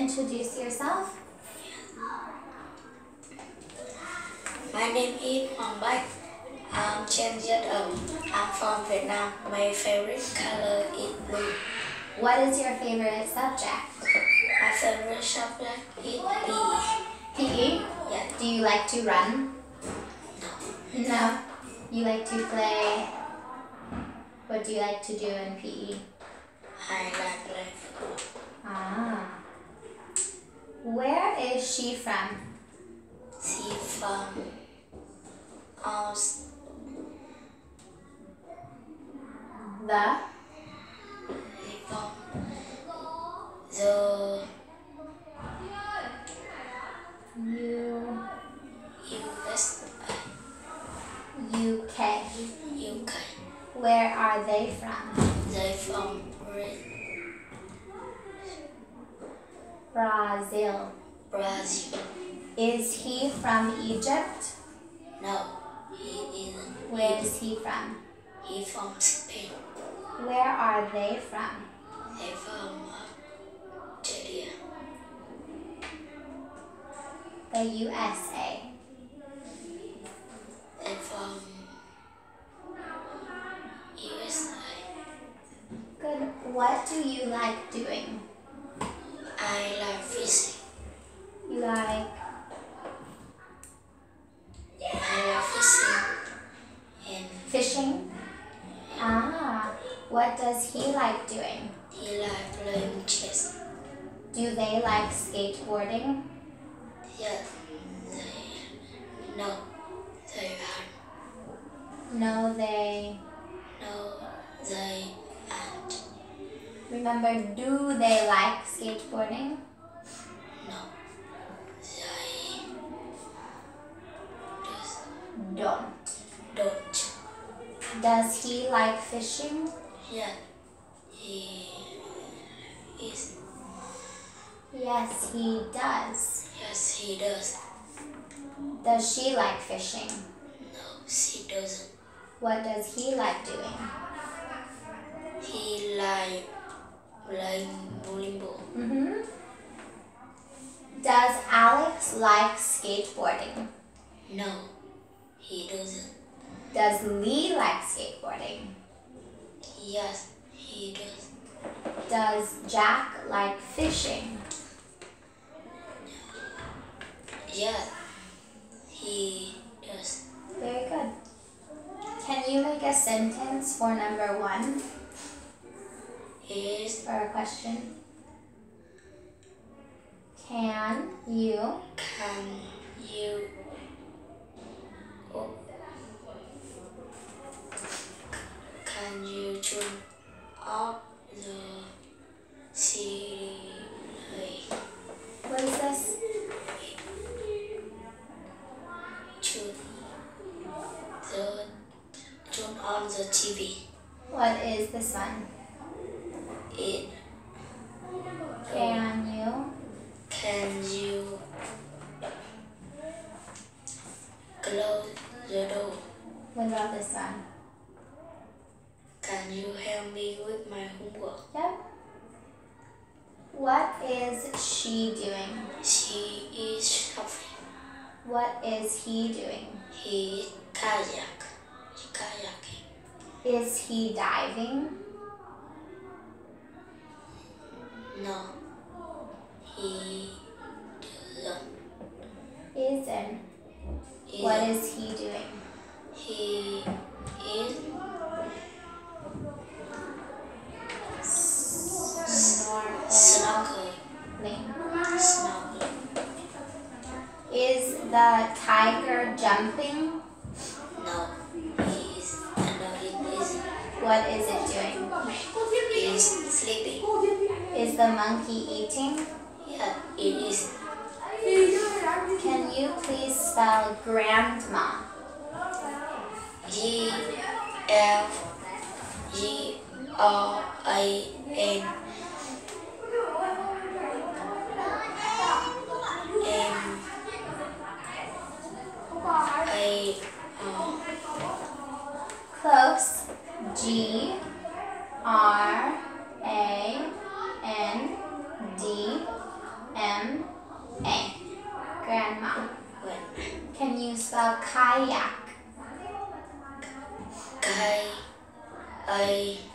introduce yourself? My name is Hoàng Bách. I'm 10 years old. I'm from Vietnam. My favorite color is blue. What is your favorite subject? My favorite subject is PE. PE? Yeah. Do you like to run? No. No. You like to play? What do you like to do in PE? I like play football. Ah. Where is she from? She from Aus The the U US UK. UK. Where are they from? They from Bra- Brazil. Brazil. Is he from Egypt? No, he isn't. Where is he from? He from Spain. Where are they from? They from uh, Australia. The USA. They from USA. Good. What do you like doing? I like fishing. You like I like fishing and fishing? Ah. What does he like doing? he like playing chess. Do they like skateboarding? Yeah, they no, they are No, they. no, they aren't. Remember, do they like skateboarding? No, they Don't. don't. Does he like fishing? Yeah, he is. Yes, he does. Yes, he does. Does she like fishing? No, she doesn't. What does he like doing? He like playing bowling ball. Mm-hmm. Does Alex like skateboarding? No, he doesn't. Does Lee like skateboarding? Yes, he does. Does Jack like fishing? Yes, he does. Very good. Can you make a sentence for number one Is for a question? Can you can you oh, can you turn off the Siri? what is this? Turn the turn on the TV. What is this one? It Can you can you close the door? what about this one? Can you help me with my homework? Yep. What is she doing? She is shopping. What is he doing? He is kayak. Kayaking. Is he diving? No. He. Isn't. He, What is he doing? he is snorkeling. Snorkeling. Is the tiger jumping? No. What is it doing? He is sleeping. Is the monkey eating? Yeah, it is. Can you please spell grandma? G L G R A N kayak. K A